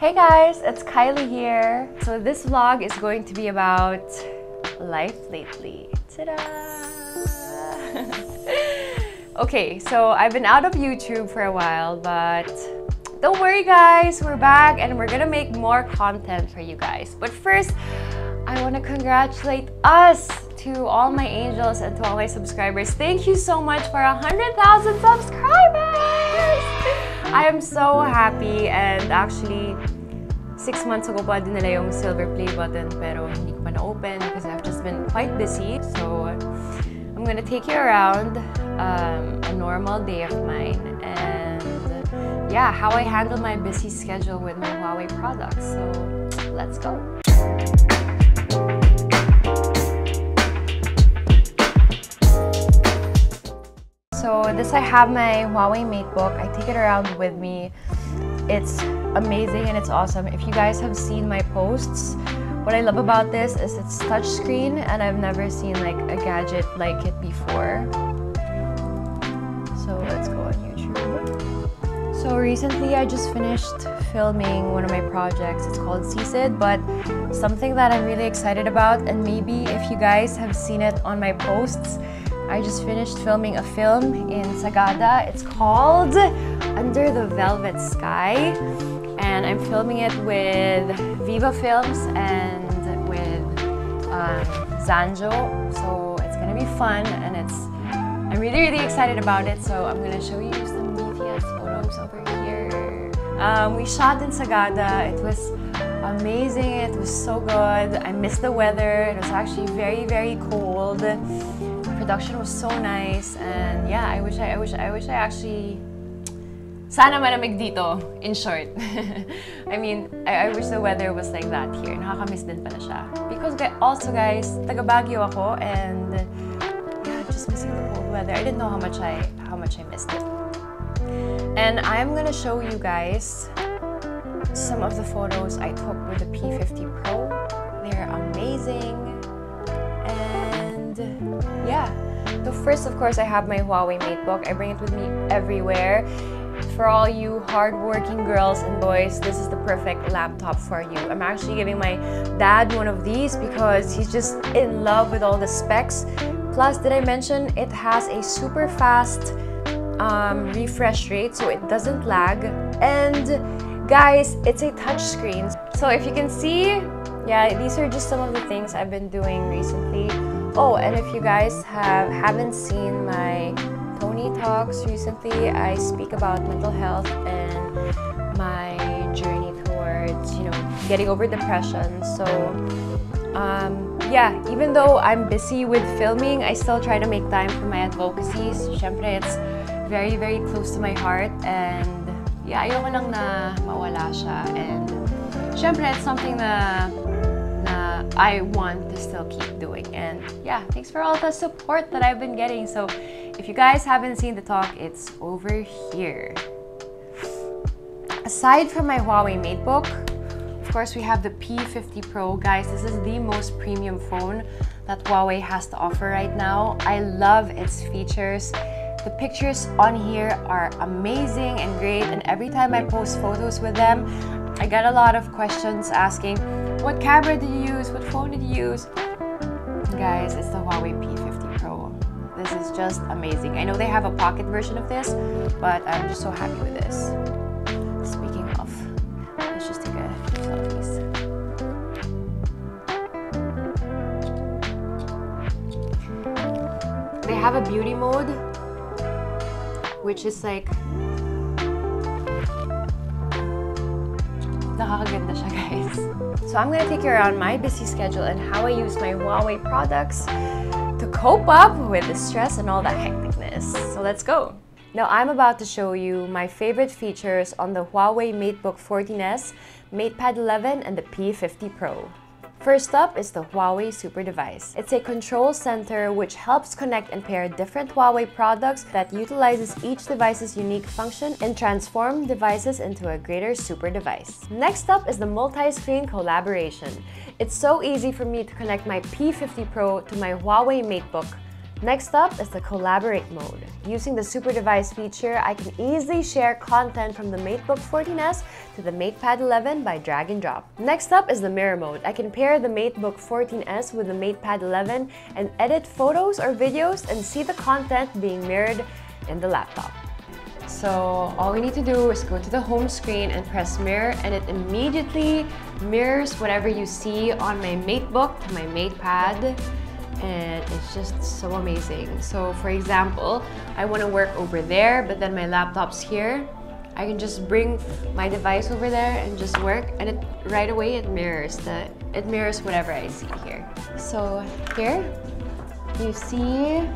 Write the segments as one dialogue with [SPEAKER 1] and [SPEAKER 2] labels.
[SPEAKER 1] Hey guys, it's Kylie here. So this vlog is going to be about life lately. Ta-da! okay, so I've been out of YouTube for a while, but don't worry guys, we're back and we're gonna make more content for you guys. But first, I want to congratulate us to all my angels and to all my subscribers. Thank you so much for 100,000 subscribers! I am so happy and actually six months ago pa dinala yung silver play button pero hindi ko pa na-open because I've just been quite busy. So I'm gonna take you around um, a normal day of mine and yeah, how I handle my busy schedule with my Huawei products. So let's go. So this I have my Huawei MateBook. I take it around with me. It's amazing and it's awesome. If you guys have seen my posts, what I love about this is it's touchscreen and I've never seen like a gadget like it before. So let's go on YouTube. So recently I just finished filming one of my projects. It's called CSID, but something that I'm really excited about and maybe if you guys have seen it on my posts, I just finished filming a film in Sagada. It's called Under the Velvet Sky. And I'm filming it with Viva Films and with um, Zanjoe. So it's gonna be fun and it's I'm really really excited about it. So I'm gonna show you some BTS photos over here. Um, we shot in Sagada. It was amazing. It was so good. I missed the weather. It was actually very very cold The production was so nice and yeah, I wish I, I wish I wish I actually sana malamig dito, in short. I mean, I, I wish the weather was like that here. Nakakamiss din pala siya. Because also guys, taga Baguio ako and yeah, just missing the cold weather. I didn't know how much I how much I missed it. And I'm gonna show you guys some of the photos I took with the P50 Pro. They're amazing. And yeah. So first, of course, I have my Huawei MateBook. I bring it with me everywhere. For all you hardworking girls and boys, this is the perfect laptop for you. I'm actually giving my dad one of these because he's just in love with all the specs. Plus, did I mention it has a super fast um, refresh rate so it doesn't lag. And guys, it's a touch screen. So if you can see, yeah, these are just some of the things I've been doing recently. Oh, and if you guys have haven't seen my Tony Talks recently, I speak about mental health and my journey towards, you know, getting over depression. So, um, yeah, even though I'm busy with filming, I still try to make time for my advocacies. So, syempre, it's very, very close to my heart. And, yeah, ayoko lang na mawala siya. And, syempre, it's something na I want to still keep doing. And yeah, thanks for all the support that I've been getting. So if you guys haven't seen the talk, it's over here. Aside from my Huawei MateBook, of course, we have the P50 Pro. Guys, this is the most premium phone that Huawei has to offer right now. I love its features. The pictures on here are amazing and great and every time I post photos with them, I get a lot of questions asking, what camera did you use? What phone did you use? Guys, it's the Huawei P50 Pro. This is just amazing. I know they have a pocket version of this, but I'm just so happy with this. Speaking of, let's just take a few selfies. They have a beauty mode, which is like siya guys. So I'm gonna take you around my busy schedule and how I use my Huawei products to cope up with the stress and all that hecticness. So let's go. Now I'm about to show you my favorite features on the Huawei MateBook 14S, MatePad 11, and the P50 Pro. First up is the Huawei Super Device. It's a control center which helps connect and pair different Huawei products that utilizes each device's unique function and transform devices into a greater super device. Next up is the multi-screen collaboration. It's so easy for me to connect my P50 Pro to my Huawei MateBook Next up is the collaborate mode. Using the super device feature, I can easily share content from the MateBook 14S to the MatePad 11 by drag and drop. Next up is the mirror mode. I can pair the MateBook 14S with the MatePad 11 and edit photos or videos and see the content being mirrored in the laptop. So all we need to do is go to the home screen and press mirror and it immediately mirrors whatever you see on my MateBook to my MatePad and it's just so amazing. So for example, I want to work over there, but then my laptop's here. I can just bring my device over there and just work and it right away it mirrors the it mirrors whatever I see here. So here you see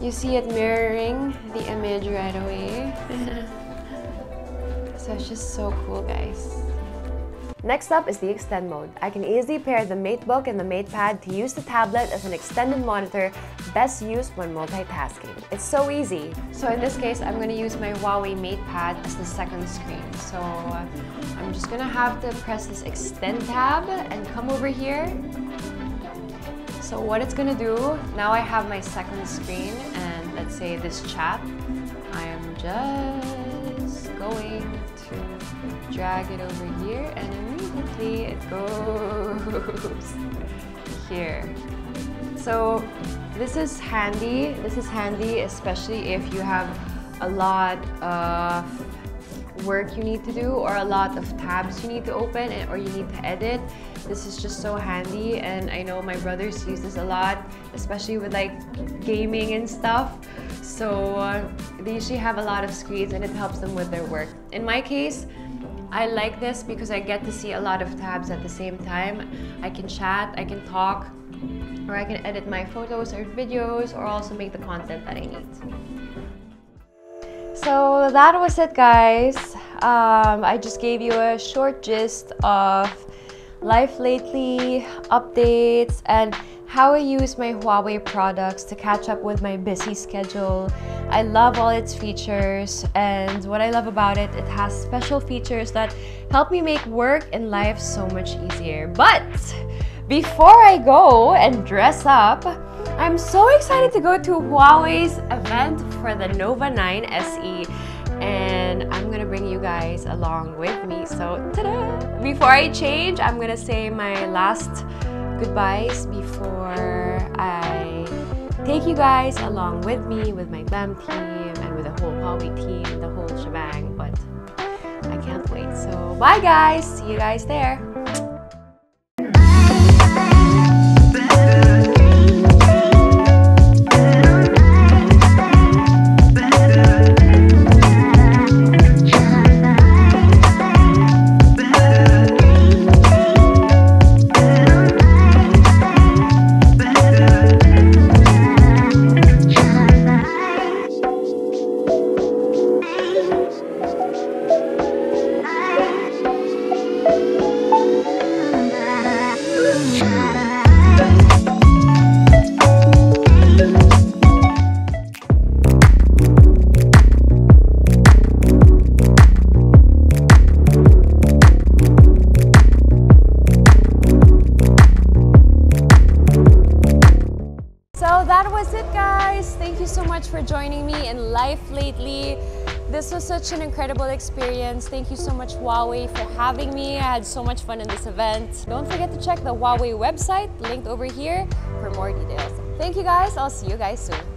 [SPEAKER 1] you see it mirroring the image right away. so it's just so cool guys. Next up is the extend mode. I can easily pair the MateBook and the MatePad to use the tablet as an extended monitor, best used when multitasking. It's so easy. So in this case, I'm going to use my Huawei MatePad as the second screen. So uh, I'm just going to have to press this extend tab and come over here. So what it's going to do, now I have my second screen and let's say this chat, I am just going to drag it over here and immediately it goes here. So this is handy. This is handy especially if you have a lot of work you need to do or a lot of tabs you need to open or you need to edit. This is just so handy and I know my brothers use this a lot, especially with like gaming and stuff. So uh, they usually have a lot of screens and it helps them with their work. In my case, I like this because I get to see a lot of tabs at the same time. I can chat, I can talk, or I can edit my photos or videos or also make the content that I need. So that was it guys. Um, I just gave you a short gist of life lately, updates, and how I use my Huawei products to catch up with my busy schedule. I love all its features and what I love about it, it has special features that help me make work and life so much easier. But before I go and dress up, I'm so excited to go to Huawei's event for the Nova 9 SE and I'm gonna bring you guys along with me. So, ta-da! Before I change, I'm gonna say my last goodbyes before I take you guys along with me, with my glam team, and with the whole Huawei team, the whole shebang. But I can't wait. So, bye guys! See you guys there! This was such an incredible experience. Thank you so much Huawei for having me. I had so much fun in this event. Don't forget to check the Huawei website linked over here for more details. Thank you guys. I'll see you guys soon.